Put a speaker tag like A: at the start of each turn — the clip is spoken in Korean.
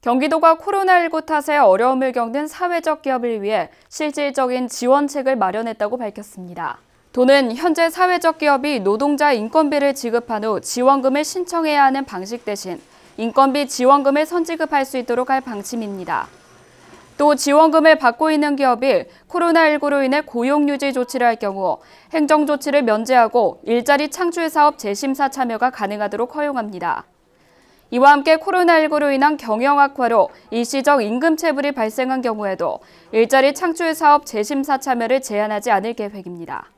A: 경기도가 코로나19 탓에 어려움을 겪는 사회적 기업을 위해 실질적인 지원책을 마련했다고 밝혔습니다. 도는 현재 사회적 기업이 노동자 인건비를 지급한 후 지원금을 신청해야 하는 방식 대신 인건비 지원금을 선지급할 수 있도록 할 방침입니다. 또 지원금을 받고 있는 기업이 코로나19로 인해 고용유지 조치를 할 경우 행정조치를 면제하고 일자리 창출 사업 재심사 참여가 가능하도록 허용합니다. 이와 함께 코로나19로 인한 경영 악화로 일시적 임금 체불이 발생한 경우에도 일자리 창출 사업 재심사 참여를 제한하지 않을 계획입니다.